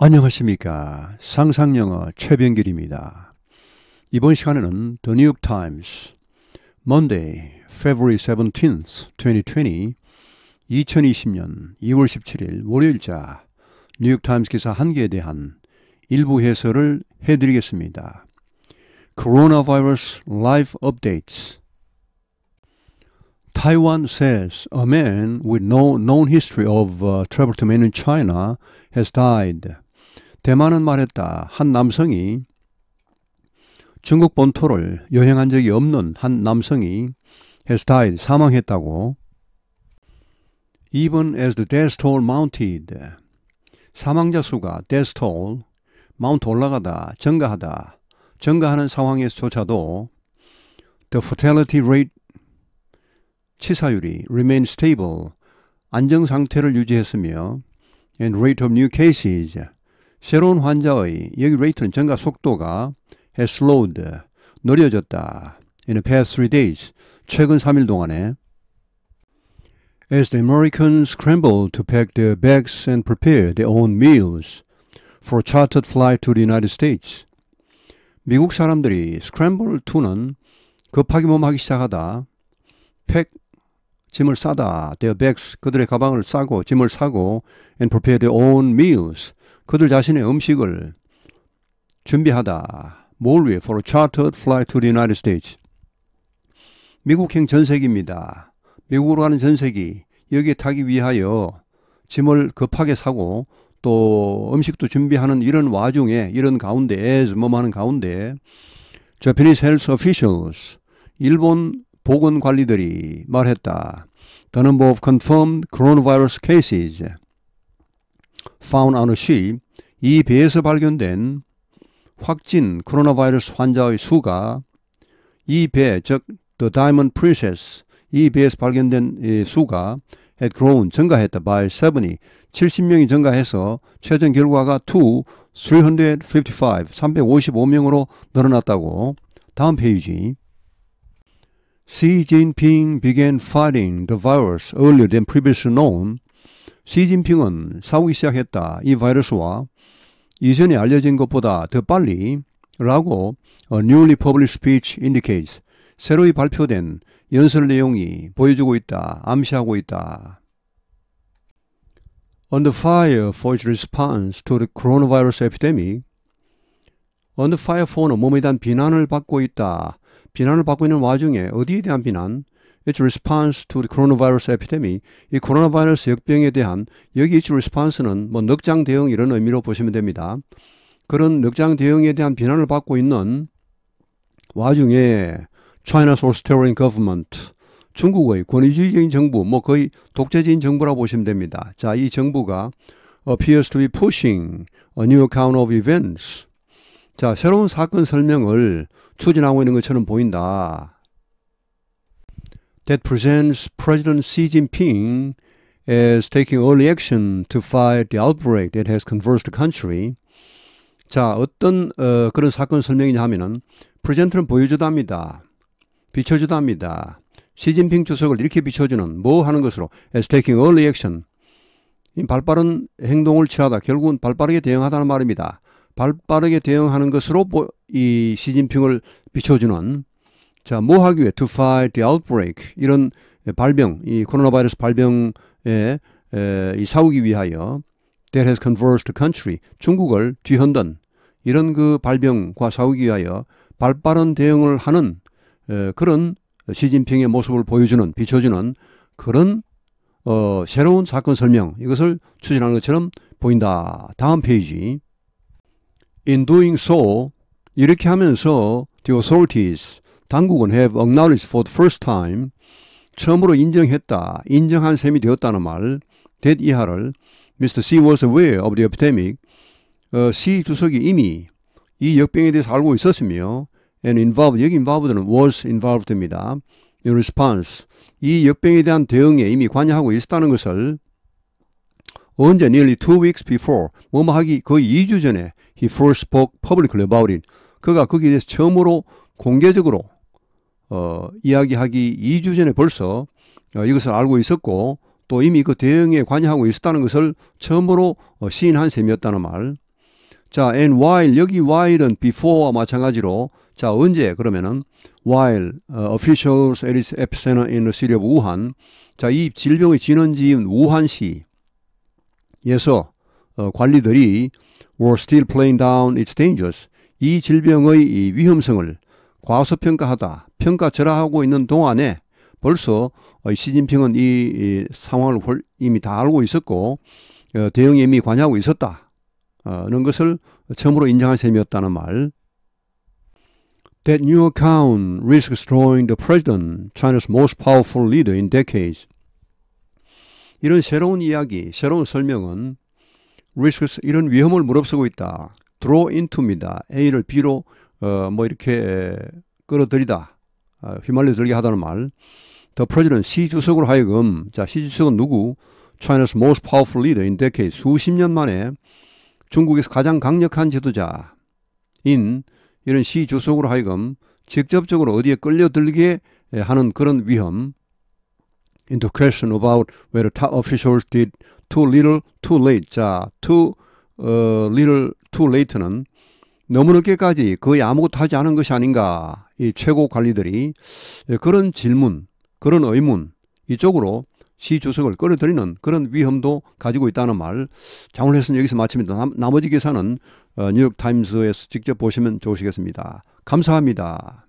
안녕하십니까. 상상영어 최병길입니다. 이번 시간에는 The New York Times Monday, February 17th, 2020 2020년 2월 17일 월요일자 뉴욕 타임스 기사 한 개에 대한 일부 해설을 해드리겠습니다. Coronavirus Live Updates Taiwan says a man with no known history of uh, travel to mainland China has died. 대만은 말했다. 한 남성이 중국 본토를 여행한 적이 없는 한 남성이 died, 사망했다고. Even as the death toll mounted, 사망자 수가 death toll, 마운트 올라가다, 증가하다, 증가하는 상황에서조차도 the fatality rate 치사율이 remain stable, 안정 상태를 유지했으며 and rate of new cases, 새로운 환자의 여기 레이트는 증가 속도가 has slowed, 느려졌다. In the past three days, 최근 3일 동안에 As the Americans scrambled to pack their bags and prepare their own meals for a chartered flight to the United States. 미국 사람들이 scramble to는 급하게 몸하기 시작하다. 팩 짐을 싸다. their bags 그들의 가방을 싸고 짐을 사고 and prepare their own meals 그들 자신의 음식을 준비하다. 뭘 위해? For a chartered flight to the United States. 미국행 전세기입니다. 미국으로 가는 전세기 여기에 타기 위하여 짐을 급하게 사고 또 음식도 준비하는 이런 와중에 이런 가운데 as 뭐뭐 하는 가운데 Japanese health officials 일본 보건 관리들이 말했다. The number of confirmed coronavirus cases found on a ship, 이 배에서 발견된 확진 코로나 바이러스 환자의 수가 이 배, 즉 The Diamond Princess, 이 배에서 발견된 수가 had grown, 증가했다. by 70이 70명이 증가해서 최종 결과가 to 355, 355명으로 늘어났다고. 다음 페이지. Xi Jinping began fighting the virus earlier than previously known. 시진핑은 싸우기 시작했다. 이 바이러스와 이전에 알려진 것보다 더 빨리 라고 a newly published speech indicates 새로이 발표된 연설 내용이 보여주고 있다. 암시하고 있다. Under fire for its response to the coronavirus epidemic Under fire for는 몸에 대한 비난을 받고 있다. 비난을 받고 있는 와중에 어디에 대한 비난? Its response to the coronavirus epidemic. 이 코로나 바이러스 역병에 대한 여기 its response는 뭐 넉장 대응 이런 의미로 보시면 됩니다. 그런 넉장 대응에 대한 비난을 받고 있는 와중에 China's authoritarian government 중국의 권위주의적인 정부, 뭐 거의 독재적인 정부라고 보시면 됩니다. 자, 이 정부가 appears to be pushing a new account of events. 자, 새로운 사건 설명을 추진하고 있는 것처럼 보인다. That presents President Xi Jinping as taking early action to fight the outbreak that has convulsed the country. 자, 어떤 어, 그런 사건 설명이냐 하면은 프레젠트는 보여주답니다. 비춰주답니다. 시진핑 주석을 이렇게 비춰주는 뭐 하는 것으로 as taking early action. 이 발빠른 행동을 취하다. 결국은 발빠르게 대응하다는 말입니다. 발빠르게 대응하는 것으로 이 시진핑을 비춰주는 자, 뭐 하기 위해 to fight the outbreak 이런 발병, 이 코로나 바이러스 발병에 에, 이 싸우기 위하여 that has converged the country 중국을 뒤흔든 이런 그 발병과 싸우기 위하여 발빠른 대응을 하는 에, 그런 시진핑의 모습을 보여주는 비춰주는 그런 어, 새로운 사건 설명 이것을 추진하는 것처럼 보인다. 다음 페이지. In doing so 이렇게 하면서 the authorities 당국은 have acknowledged for the first time 처음으로 인정했다. 인정한 셈이 되었다는 말. that 이하를 Mr. C was aware of the epidemic. 어, C 주석이 이미 이 역병에 대해서 알고 있었으며 and involved 여기 involved는 was involved입니다. in response 이 역병에 대한 대응에 이미 관여하고 있었다는 것을 언제 nearly two weeks before 뭐뭐 하기 거의 2주 전에 he first spoke publicly about it. 그가 거기에 대해서 처음으로 공개적으로 어, 이야기하기 2주 전에 벌써 어, 이것을 알고 있었고 또 이미 그 대응에 관여하고 있었다는 것을 처음으로 어, 시인한 셈이었다는 말. 자, and while 여기 while은 before와 마찬가지로 자, 언제? 그러면은 while uh, officials at its epicenter in the city of Wuhan. 자, 이 질병의 진원지인 우한시에서 어, 관리들이 were still playing down its dangers. 이 질병의 이 위험성을 과소평가하다 평가절하하고 있는 동안에 벌써 어, 시진핑은 이, 이 상황을 이미 다 알고 있었고 어, 대응에 이미 관여하고 있었다. 는 것을 처음으로 인정한 셈이었다는 말. That new account risks throwing the president, China's most powerful leader in decades. 이런 새로운 이야기, 새로운 설명은 risks 이런 위험을 무릅쓰고 있다. draw into입니다. A를 B로 어, 뭐 이렇게 끌어들이다. 어, 휘말려 들게 하다는 말. The president 시 주석으로 하여금 자, 시 주석은 누구? China's most powerful leader in decades. 수십 년 만에 중국에서 가장 강력한 지도자인 이런 시 주석으로 하여금 직접적으로 어디에 끌려들게 하는 그런 위험. into question about whether top officials did too little, too late. 자, too uh, little, too late는 너무 늦게까지 거의 아무것도 하지 않은 것이 아닌가. 이 최고 관리들이 그런 질문, 그런 의문 이쪽으로 시 주석을 끌어들이는 그런 위험도 가지고 있다는 말. 장훈레슨 여기서 마칩니다. 나머지 기사는 어, 뉴욕타임스에서 직접 보시면 좋으시겠습니다. 감사합니다.